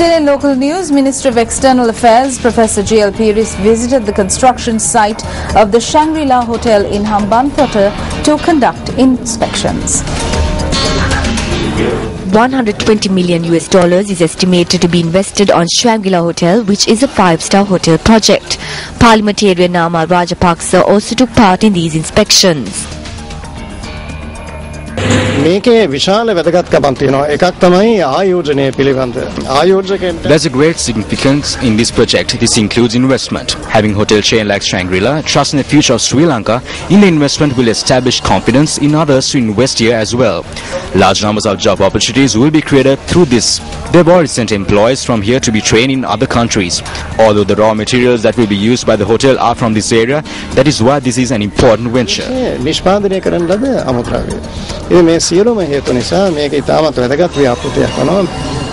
in local news, Minister of External Affairs Professor G.L. Piris visited the construction site of the Shangri-La Hotel in Hambantota to conduct inspections. 120 million US dollars is estimated to be invested on Shangri-La Hotel, which is a five-star hotel project. Parliamentarian Namal Rajapaksa also took part in these inspections. මේකේ විශාල වැදගත්කමක් තියෙනවා එකක් තමයි ආයෝජනය පිළිබඳ ආයෝජකයන්ට There's a great significance in this project. This includes investment. Having hotel chain like Shangri-La, trust in the future of Sri Lanka in the investment will establish confidence in others to invest here as well. Large numbers of job opportunities will be created through this. They've already sent employees from here to be trained in other countries. Although the raw materials that will be used by the hotel are from this area, that is why this is an important venture. නිෂ්පාදනය කරන ලද අමුද්‍රව්‍ය. ඉතින් මේ සියලුම හේතු නිසා මේක ඉතාමත් වැදගත් ව්‍යාපෘතියක් වනවා.